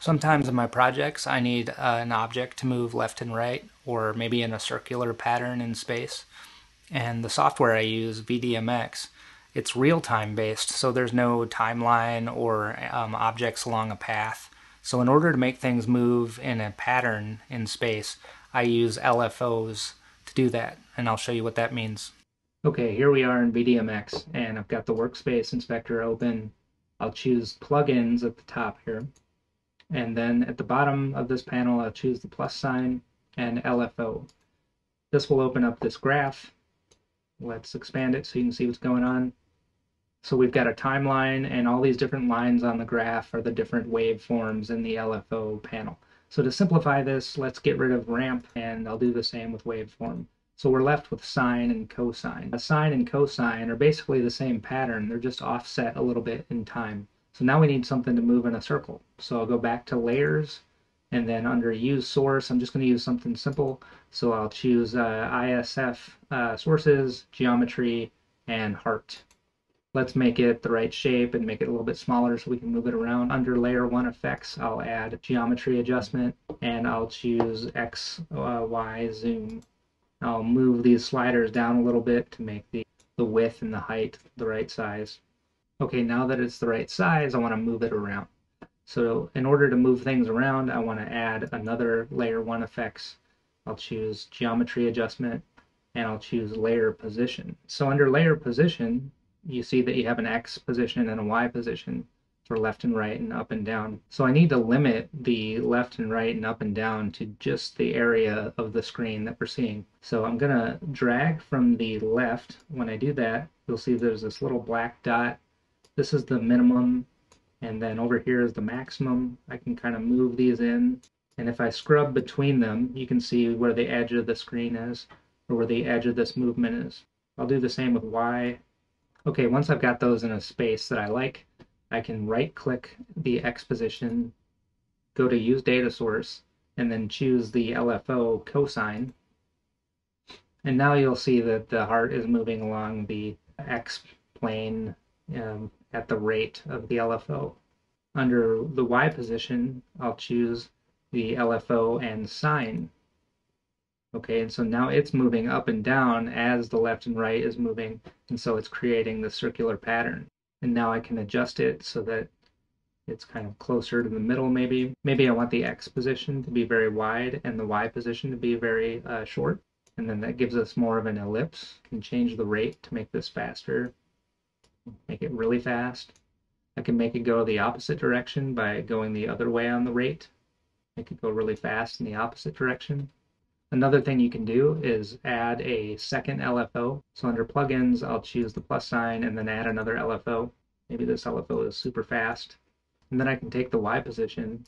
Sometimes in my projects I need uh, an object to move left and right or maybe in a circular pattern in space. And the software I use, VDMX, it's real-time based so there's no timeline or um, objects along a path. So in order to make things move in a pattern in space, I use LFOs to do that and I'll show you what that means. Okay, here we are in VDMX and I've got the workspace inspector open. I'll choose plugins at the top here. And then at the bottom of this panel, I'll choose the plus sign and LFO. This will open up this graph. Let's expand it so you can see what's going on. So we've got a timeline and all these different lines on the graph are the different waveforms in the LFO panel. So to simplify this, let's get rid of ramp and I'll do the same with waveform. So we're left with sine and cosine. A sine and cosine are basically the same pattern, they're just offset a little bit in time. So now we need something to move in a circle. So I'll go back to layers and then under use source, I'm just going to use something simple. So I'll choose uh, ISF uh, sources, geometry, and heart. Let's make it the right shape and make it a little bit smaller so we can move it around. Under layer one effects, I'll add geometry adjustment and I'll choose X, uh, Y zoom. I'll move these sliders down a little bit to make the, the width and the height the right size. Okay, now that it's the right size, I want to move it around. So in order to move things around, I want to add another layer 1 effects. I'll choose geometry adjustment and I'll choose layer position. So under layer position, you see that you have an X position and a Y position for left and right and up and down. So I need to limit the left and right and up and down to just the area of the screen that we're seeing. So I'm going to drag from the left. When I do that, you'll see there's this little black dot. This is the minimum and then over here is the maximum. I can kind of move these in. And if I scrub between them, you can see where the edge of the screen is or where the edge of this movement is. I'll do the same with Y. Okay, once I've got those in a space that I like, I can right click the X position, go to use data source, and then choose the LFO cosine. And now you'll see that the heart is moving along the X plane um, at the rate of the LFO. Under the Y position, I'll choose the LFO and sine. Okay, and so now it's moving up and down as the left and right is moving, and so it's creating the circular pattern and now I can adjust it so that it's kind of closer to the middle maybe. Maybe I want the X position to be very wide and the Y position to be very uh, short. And then that gives us more of an ellipse. Can change the rate to make this faster, make it really fast. I can make it go the opposite direction by going the other way on the rate. It go really fast in the opposite direction. Another thing you can do is add a second LFO. So under plugins, I'll choose the plus sign and then add another LFO. Maybe this LFO is super fast. And then I can take the Y position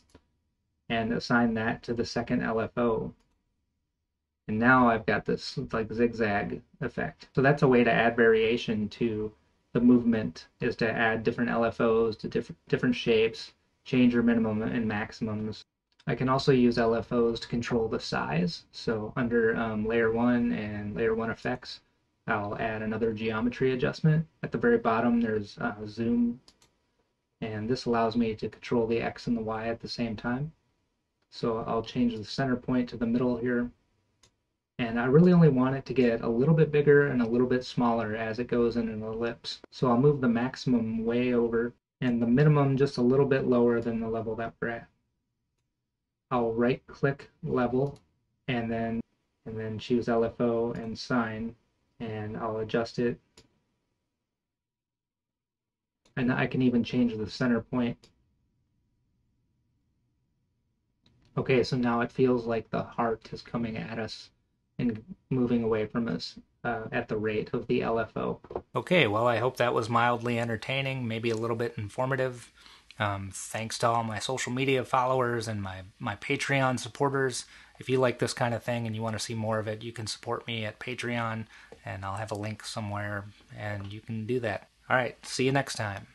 and assign that to the second LFO. And now I've got this like zigzag effect. So that's a way to add variation to the movement is to add different LFOs to different different shapes, change your minimum and maximums. I can also use LFOs to control the size. So under um, layer 1 and layer 1 effects, I'll add another geometry adjustment. At the very bottom, there's uh, zoom, and this allows me to control the X and the Y at the same time. So I'll change the center point to the middle here. And I really only want it to get a little bit bigger and a little bit smaller as it goes in an ellipse. So I'll move the maximum way over and the minimum just a little bit lower than the level that we're at. I'll right click level and then and then choose LFO and sine and I'll adjust it and I can even change the center point okay so now it feels like the heart is coming at us and moving away from us uh, at the rate of the LFO. Okay, well, I hope that was mildly entertaining, maybe a little bit informative. Um, thanks to all my social media followers and my, my Patreon supporters. If you like this kind of thing and you want to see more of it, you can support me at Patreon, and I'll have a link somewhere, and you can do that. All right, see you next time.